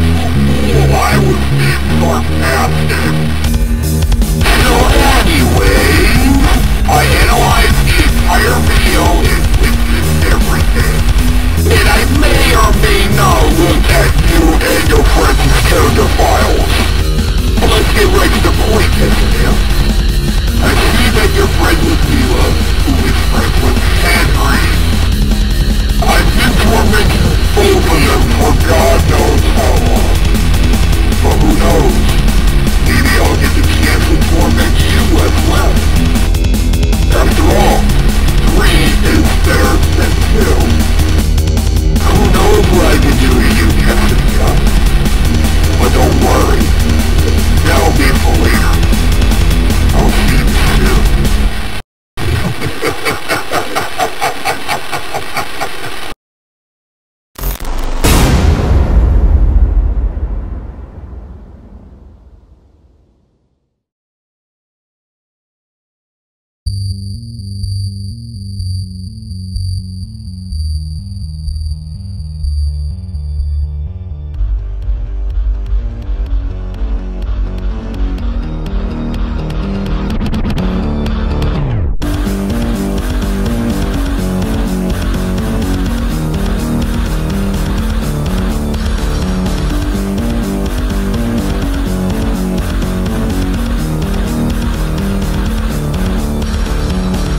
you absolute fool,